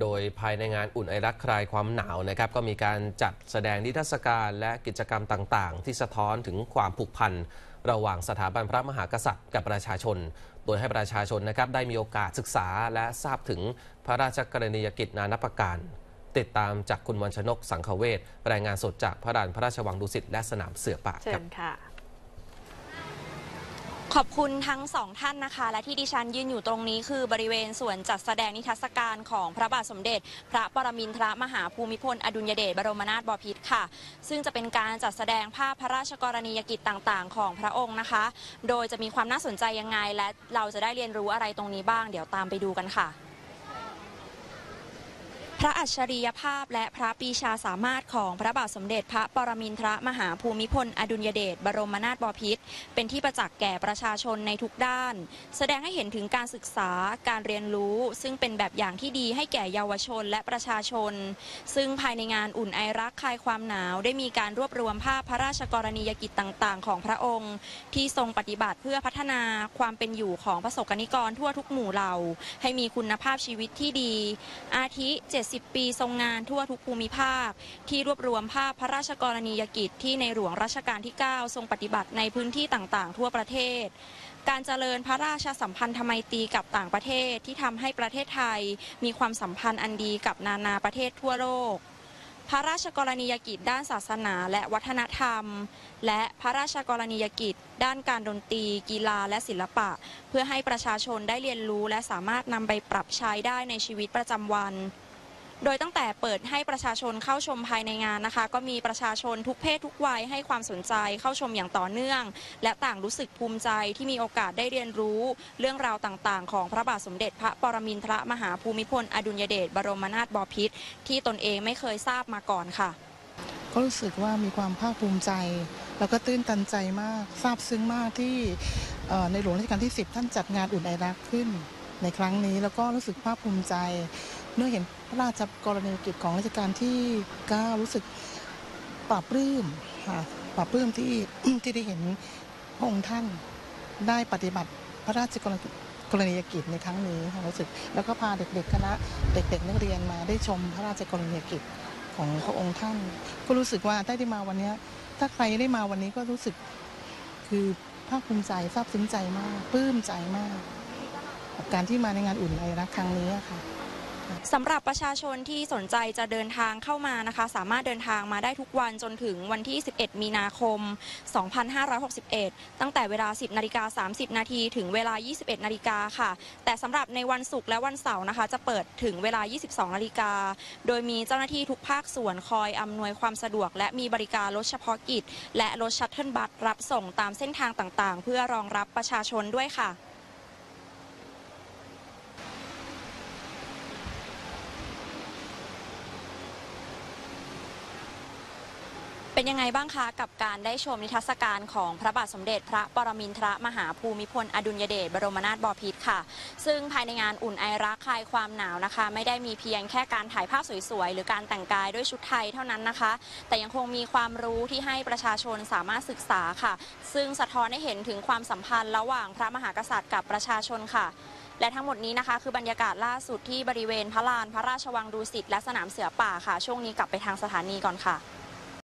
โดยภายในงานอุ่นไอรักคลายความหนาวนะครับ ก็มีการจัดแสดงนิทรรศการและกิจกรรมต่างๆ ที่สะท้อนถึงความผูกพันระหว่างสถาบันพระมหากษัตริย์กับประชาชน โดยให้ประชาชนนะครับได้มีโอกาสศึกษาและทราบถึงพระราชกรณียกิจนานาประการ ติดตามจากคุณวันชนกสังฆเวชรายงานสดจากพระลานพระราชวังดุสิตและสนามเสือป่าเชิครับญค่ะ ขอบคุณทั้งสองท่านนะคะ และที่ดิฉันยืนอยู่ตรงนี้คือบริเวณส่วนจัดแสดงนิทรรศการของพระบาทสมเด็จ พระปรมินทรมหาภูมิพล อดุลยเดชบรมนาถบพิตรค่ะ ซึ่งจะเป็นการจัดแสดงภาพพระราชกรณียกิจต่างๆ ของพระองค์นะคะ โดยจะมีความน่าสนใจยังไง และเราจะได้เรียนรู้อะไรตรงนี้บ้าง เดี๋ยวตามไปดูกันค่ะ พระอัจฉริยภาพและพระปีชาสามารถของพระบาทสมเด็จพระปรมินทรมหาภูมิพล อดุลยเดชบรมนาถบพิตรเป็นที่ประจักษ์แก่ประชาชนในทุกด้าน แสดงให้เห็นถึงการศึกษาการเรียนรู้ ซึ่งเป็นแบบอย่างที่ดีให้แก่เยาวชนและประชาชน ซึ่งภายในงานอุ่นไอรักคลายความหนาวได้มีการรวบรวมภาพพระราชกรณียกิจต่าง ๆ ของพระองค์ ที่ทรงปฏิบัติเพื่อพัฒนาความเป็นอยู่ของประสบกนิกรทั่วทุกหมู่เหล่าให้มีคุณภาพชีวิตที่ดี อาทิ 70ปีทรงงานทั่วทุกภูมิภาค ที่รวบรวมภาพพระราชกรณียกิจที่ในหลวงรัชกาลที่ 9 ทรงปฏิบัติในพื้นที่ต่างๆ ทั่วประเทศ การเจริญพระราชสัมพันธไมตรีกับต่างประเทศที่ทำให้ประเทศไทย มีความสัมพันธ์อันดีกับนานาประเทศทั่วโลกพระราชกรณียกิจด้านศาสนาและวัฒนธรรม และพระราชกรณียกิจ ด้านการดนตรี กีฬาและศิลปะ เพื่อให้ประชาชนได้เรียนรู้และสามารถนำไปปรับใช้ได้ในชีวิตประจำวัน โดยตั้งแต่เปิดให้ประชาชนเข้าชมภายในงานนะคะ ก็มีประชาชนทุกเพศทุกวัยให้ความสนใจเข้าชมอย่างต่อเนื่อง และต่างรู้สึกภูมิใจที่มีโอกาสได้เรียนรู้ เรื่องราวต่างๆ ของพระบาทสมเด็จพระปรมินทรมหาภูมิพลอดุลยเดชบรมนาถบพิตรที่ตนเองไม่เคยทราบมาก่อนค่ะ ก็รู้สึกว่ามีความภาคภูมิใจ แล้วก็ตื้นตันใจมากซาบซึ้งมากที่ในหลวงรัชกาลที่ 10 ท่านจัดงานอุ่นไอรักขึ้นในครั้งนี้แล้วก็รู้สึกภาคภูมิใจ เมื่อเห็นพระราชกรณียกิจของรัชกาลที่9รู้สึกปลาบปลื้มค่ะปลาบปลื้มที่ที่ได้เห็นพระองค์ท่านได้ปฏิบัติพระราชกรณีกรณียกิจในครั้งนี้ค่ะรู้สึกแล้วก็พาเด็กๆคณะเด็ก ๆ นักเรียนมาได้ชมพระราชกรณียกิจของพระองค์ท่าน ก็รู้สึกว่าได้ได้มาวันนี้ถ้าใครได้มาวันนี้ก็รู้สึกคือภาคภูมิใจซาบซึ้งใจมากปลื้มใจมากกับการที่มาในงานอุ่นไอรักครั้งนี้ค่ะ สำหรับประชาชนที่สนใจจะเดินทางเข้ามานะคะ สามารถเดินทางมาได้ทุกวันจนถึงวันที่ 11 มีนาคม 2561 ตั้งแต่เวลา 10 นาฬิกา 30 นาทีถึงเวลา 21 นาฬิกาค่ะ แต่สำหรับในวันศุกร์และวันเสาร์นะคะ จะเปิดถึงเวลา 22 นาฬิกา โดยมีเจ้าหน้าที่ทุกภาคส่วนคอยอำนวยความสะดวก และมีบริการรถเฉพาะกิจ และรถ shuttle bus รับส่งตามเส้นทางต่างๆ เพื่อรองรับประชาชนด้วยค่ะ เป็นยังไงบ้างคะกับการได้ชมนิทรรศการของพระบาทสมเด็จ พระปรมินทรมหาภูมิพลอดุลยเดชบรมนาถบพิตรค่ะ ซึ่งภายในงานอุ่นไอรักคลายความหนาวนะคะ ไม่ได้มีเพียงแค่การถ่ายภาพสวยๆ หรือการแต่งกายด้วยชุดไทยเท่านั้นนะคะ แต่ยังคงมีความรู้ที่ให้ประชาชนสามารถศึกษาค่ะ ซึ่งสะท้อนให้เห็นถึงความสัมพันธ์ระหว่างพระมหากษัตริย์กับประชาชนค่ะและทั้งหมดนี้นะคะคือบรรยากาศล่าสุดที่บริเวณพระลานพระราชวังดุสิตและสนามเสือป่าค่ะ ช่วงนี้กลับไปทางสถานีก่อนค่ะ